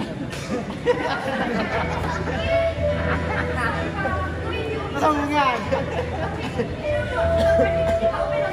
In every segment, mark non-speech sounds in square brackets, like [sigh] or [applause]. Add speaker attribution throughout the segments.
Speaker 1: [laughs]
Speaker 2: 上班。[laughs] [laughs]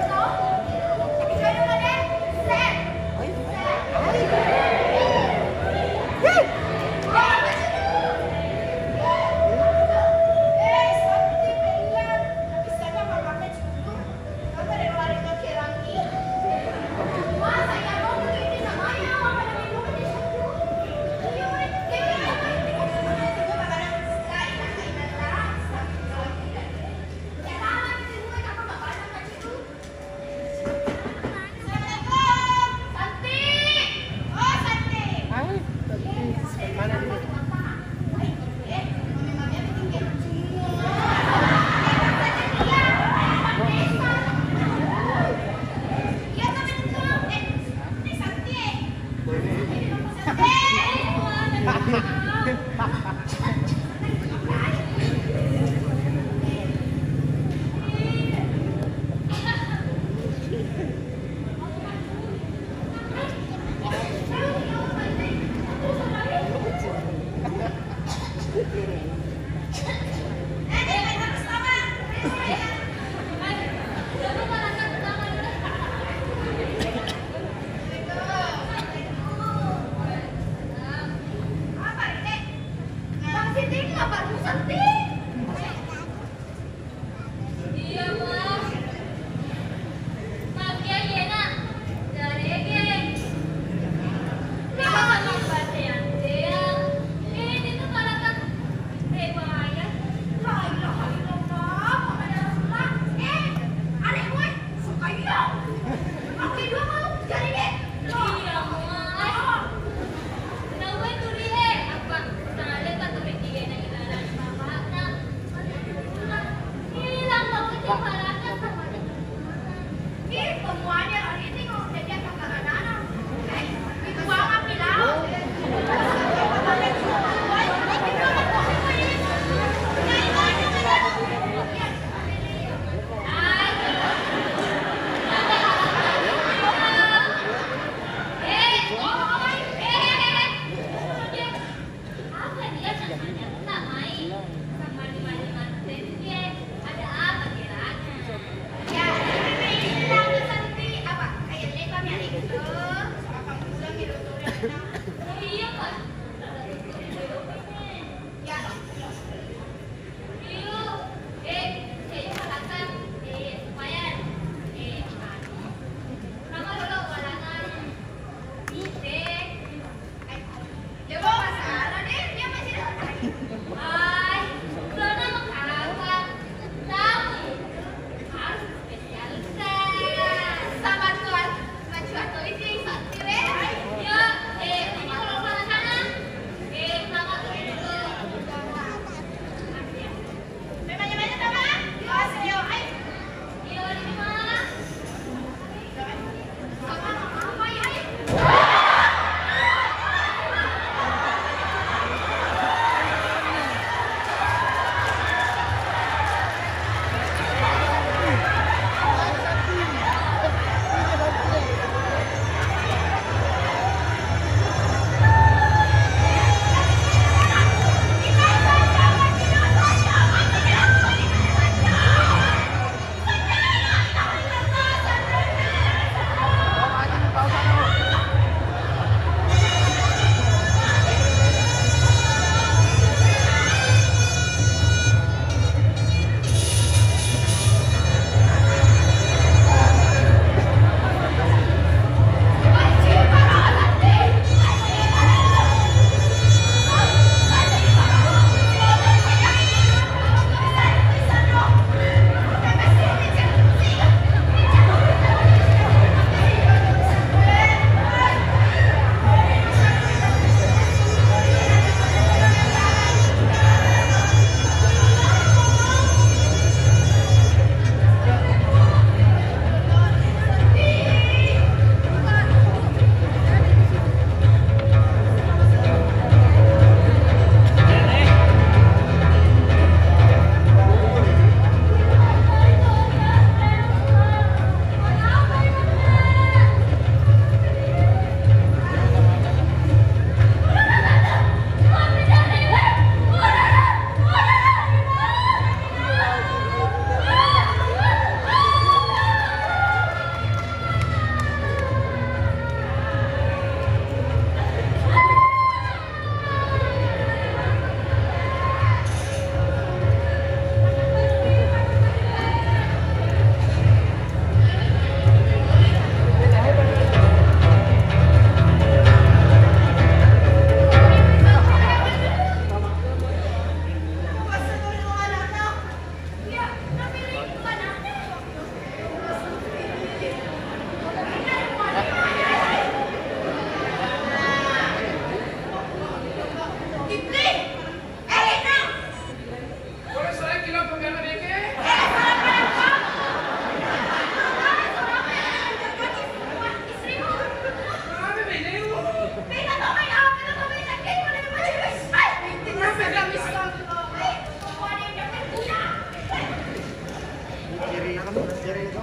Speaker 2: Gracias.